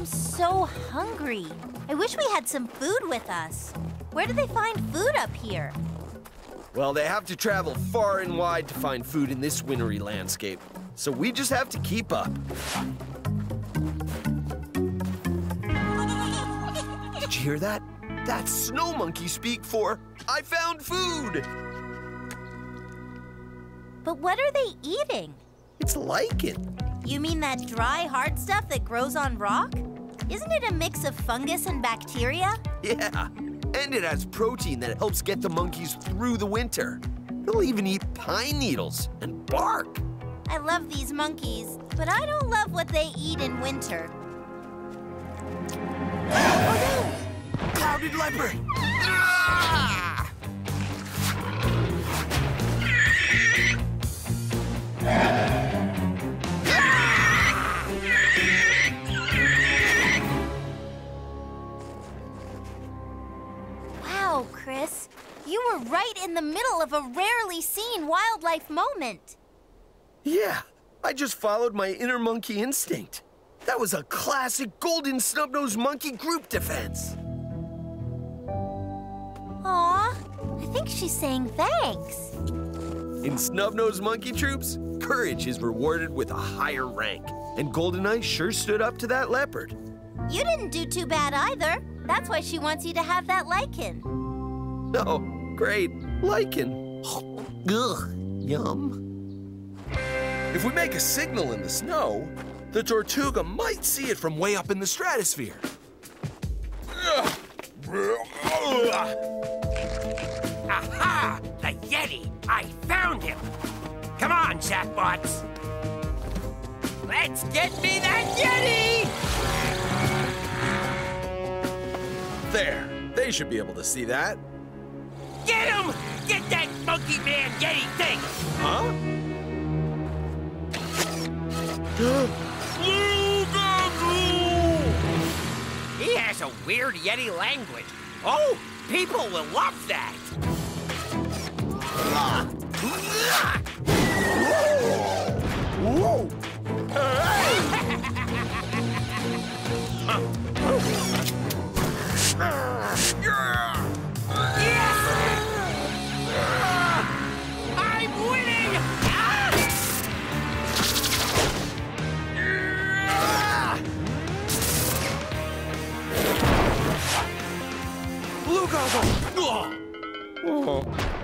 I'm so hungry. I wish we had some food with us. Where do they find food up here? Well, they have to travel far and wide to find food in this wintry landscape. So we just have to keep up. Did you hear that? That's snow monkey speak for I found food. But what are they eating? It's lichen. You mean that dry, hard stuff that grows on rock? Isn't it a mix of fungus and bacteria? Yeah, and it has protein that helps get the monkeys through the winter. They'll even eat pine needles and bark. I love these monkeys, but I don't love what they eat in winter. Oh no! Clouded leopard! Wow, Chris. You were right in the middle of a rarely seen wildlife moment. Yeah, I just followed my inner monkey instinct. That was a classic golden snub-nosed monkey group defense. Aw, I think she's saying thanks. In snub-nosed monkey troops, courage is rewarded with a higher rank. And Goldeneye sure stood up to that leopard. You didn't do too bad either. That's why she wants you to have that lichen. Oh, great. Lichen. Ugh, yum. If we make a signal in the snow, the Tortuga might see it from way up in the stratosphere. Aha! The Yeti! I found him! Come on, Zachbots! Let's get me that Yeti! There, they should be able to see that. Get him! Get that monkey man Yeti thing! Huh? he has a weird Yeti language. Oh, people will love that! Whoa! Whoa! Lugavo! Oh! Oh!